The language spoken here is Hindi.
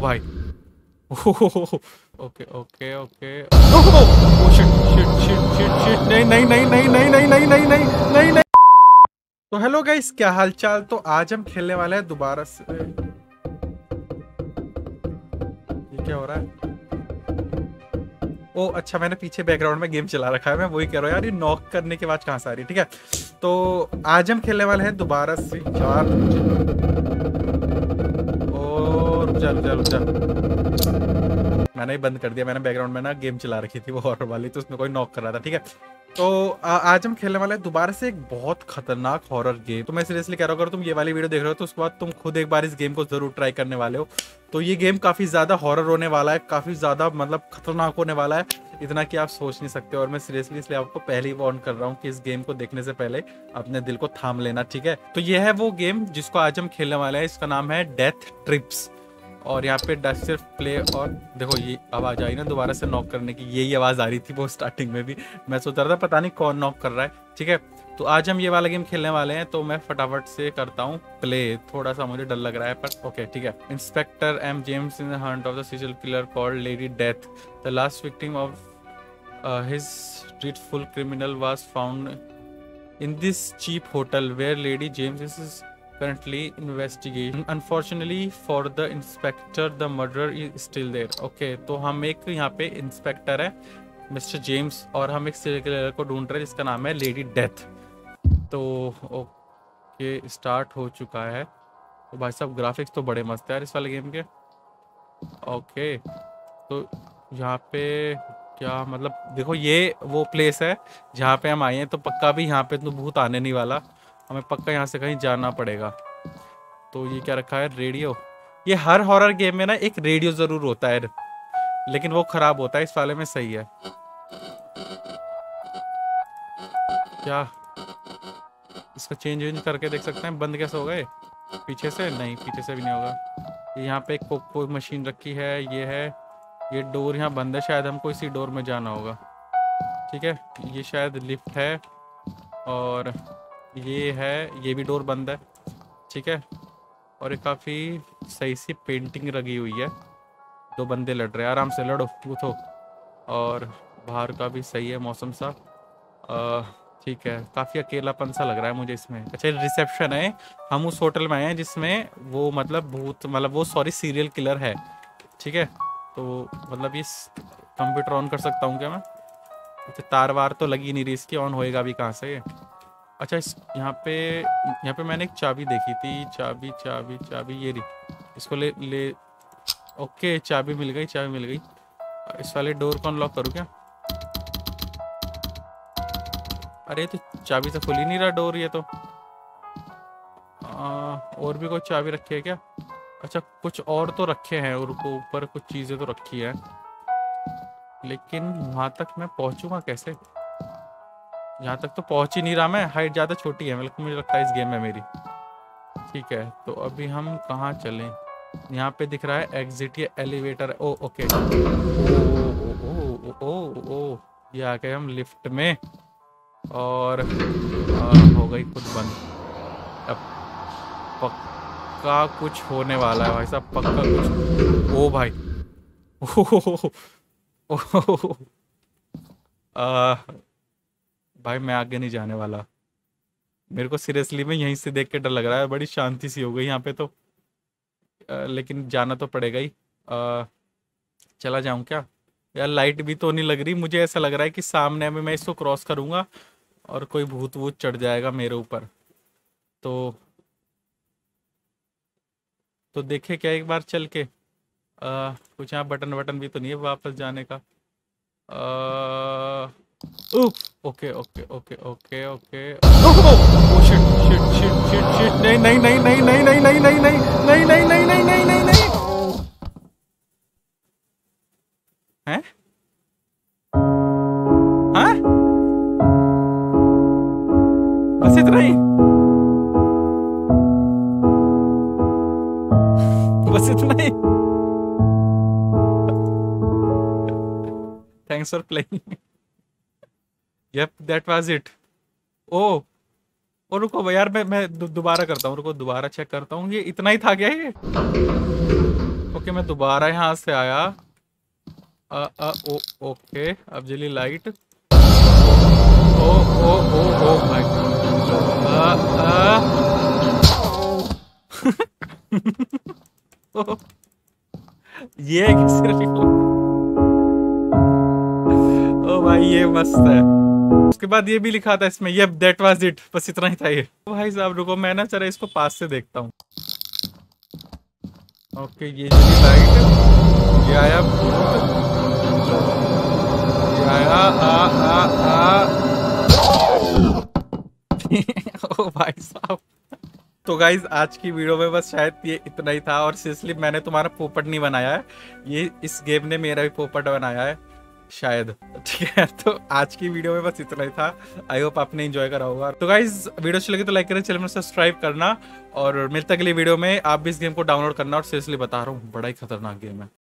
भाई ओके ओके ओके नहीं तो हेलो गाइस क्या हालचाल तो आज हम खेलने वाले हैं दोबारा से ये क्या हो रहा है ओ अच्छा मैंने पीछे बैकग्राउंड में गेम चला रखा है मैं वही कह रहा हूँ यार ये नॉक करने के बाद कहाँ से आ रही है ठीक है तो आज हम खेलने वाले हैं दोबारा से चार जा रुक जा मैंने बंद कर दिया मैंने बैकग्राउंड में ना गेम चला रखी थी वो हॉरर वाली तो उसमें कोई नॉक कर रहा था ठीक है? तो आ, आज हम खेलने वाले हैं दोबारा से एक बहुत खतरनाक हॉरर गेम तो मैं सीरियसली कह रहा हूँ अगर तुम ये वाली वीडियो देख रहे हो तो उसके बाद तुम खुद एक बार इस गेम को ज़रूर ट्राई करने वाले हो। तो ये गेम काफ़ी ज़्यादा हॉरर होने वाला है काफ़ी ज़्यादा मतलब खतरनाक होने वाला है इतना कि आप सोच नहीं सकते। और मैं सीरियसली इसलिए आपको पहले ही वार्न कर रहा हूँ कि इस गेम को देखने से पहले अपने दिल को थाम लेना ठीक है? तो ये है वो गेम जिसको आज हम खेलने वाले हैं इसका नाम है डेथ ट्रिप्स और यहाँ पे डस्ट सिर्फ़ प्ले और देखो ये आवाज़ आई ना दोबारा से नॉक करने की, यही आवाज़ आ रही थी वो स्टार्टिंग में भी। मैं सोच रहा था पता नहीं कौन नॉक कर रहा है, ठीक है? तो आज हम ये वाला गेम खेलने वाले हैं तो मैं फटाफट से करता हूँ प्ले थोड़ा सा मुझे डर लग रहा है, पर ओके ठीक है। Inspector M James in hunt of the serial killer called Lady Death the last victim of his streetful criminal was found in this cheap hotel where Lady James is currently investigating. Unfortunately for the inspector, the murderer is still there. Okay, तो हम एक यहाँ पे इंस्पेक्टर है मिस्टर जेम्स और हम एक सीरियल किलर को ढूंढ रहे हैं जिसका नाम है लेडी डेथ तो ओके स्टार्ट हो चुका है तो भाई साहब ग्राफिक्स तो बड़े मस्त है यार इस वाले गेम के ओके तो यहाँ पे क्या मतलब देखो ये वो प्लेस है जहाँ पे हम आए हैं तो पक्का भी यहाँ पे तो भूत आने नहीं वाला हमें पक्का यहाँ से कहीं जाना पड़ेगा। तो ये क्या रखा है? रेडियो। ये हर हॉरर गेम में ना एक रेडियो ज़रूर होता है, लेकिन वो खराब होता है, इस वाले में सही है। क्या? इसका चेंज वेंज करके देख सकते हैं? बंद कैसे हो गए? पीछे से? नहीं, पीछे से भी नहीं होगा। यहाँ पे एक कोको मशीन रखी है, ये है। ये डोर यहाँ बंद है, शायद हमको इसी डोर में जाना होगा। ठीक है? ये शायद लिफ्ट है, और ये है, ये भी डोर बंद है, ठीक है? और ये काफ़ी सही सी पेंटिंग लगी हुई है। दो बंदे लड़ रहे हैं, आराम से लड़ो पूछो और बाहर का भी सही है मौसम सा। ठीक है, काफ़ी अकेलापन सा लग रहा है मुझे इसमें। अच्छा रिसेप्शन है, हम उस होटल में आए हैं जिसमें वो मतलब भूत मतलब वो सॉरी सीरियल किलर है, ठीक है? तो मतलब ये कंप्यूटर ऑन कर सकता हूँ क्या मैं? अच्छा तार वार तो लगी नहीं रही इसकी ऑन होएगा अभी कहाँ से अच्छा इस यहाँ पे यहाँ पे मैंने एक चाबी देखी थी। चाबी चाबी चाबी ये रही। इसको ले ले ओके चाबी मिल गई चाबी मिल गई। इस वाले डोर को अनलॉक करूँ क्या? अरे तो चाबी से खुल ही नहीं रहा डोर ये तो। आ, और भी कोई चाबी रखी है क्या? अच्छा कुछ और तो रखे हैं और ऊपर कुछ चीज़ें तो रखी है। लेकिन वहाँ तक मैं पहुंचूँगा कैसे? यहाँ तक तो पहुँच ही नहीं रहा मैं। हाइट ज़्यादा छोटी है मतलब मुझे लगता है इस गेम में मेरी। ठीक है तो अभी हम कहाँ चलें? यहाँ पे दिख रहा है एग्जिट ये एलिवेटर ओ ओके ओ ओ ओ ओ ओ ये आ गए हम लिफ्ट में। और आ, हो गई खुद बंद। अब पक्का कुछ होने वाला है भाई साहब पक्का कुछ। ओ भाई। ओ, ओ, आ, भाई मैं आगे नहीं जाने वाला। मेरे को सीरियसली में यहीं से देख के डर लग रहा है। बड़ी शांति सी हो गई यहाँ पे तो। आ, लेकिन जाना तो पड़ेगा ही। आ, चला जाऊँ क्या? यार लाइट भी तो नहीं लग रही। मुझे ऐसा लग रहा है कि सामने में मैं इसको क्रॉस करूँगा और कोई भूत वूत चढ़ जाएगा मेरे ऊपर। तो तो देखे क्या एक बार चल के। आ, कुछ यहाँ बटन वटन भी तो नहीं है वापस जाने का। आ, okay okay okay okay okay shit shit shit shit shit नहीं नहीं नहीं नहीं नहीं नहीं नहीं नहीं नहीं नहीं नहीं नहीं नहीं नहीं नहीं नहीं हैं हाँ बस इतना ही बस इतना ही thanks for playing yup that was it oh और रुको यार मैं मैं दोबारा करता हूँ रुको दोबारा चेक करता हूँ। ये इतना ही था क्या ये? ओके मैं दोबारा यहाँ से आया। आ, आ, ओ, ओके अब जली light O O O oh my ये ओ भाई ये मस्त है। उसके बाद ये भी लिखा था इसमें ये दैट वाज इट बस इतना ही था ये। भाई साहब, रुको, मैं ना चलो इसको पास से देखता हूँ। ओके, ये लाइट ये आया। ये आया, आ आ आ। ओ भाई साहब। तो गाइज़ आज की वीडियो में बस शायद ये इतना ही था, और सीरियसली मैंने तुम्हारा पोपट नहीं बनाया है। ये इस गेम ने मेरा भी पोपट बनाया है। शायद। ठीक है तो आज की वीडियो में बस इतना ही था। आई होप आपने इंजॉय करा होगा। तो गाइज़ वीडियो अच्छी लगी तो लाइक करें चैनल में सब्सक्राइब करना और मिलता अगली वीडियो में। आप भी इस गेम को डाउनलोड करना और सीरियसली बता रहा हूँ, बड़ा ही खतरनाक गेम है।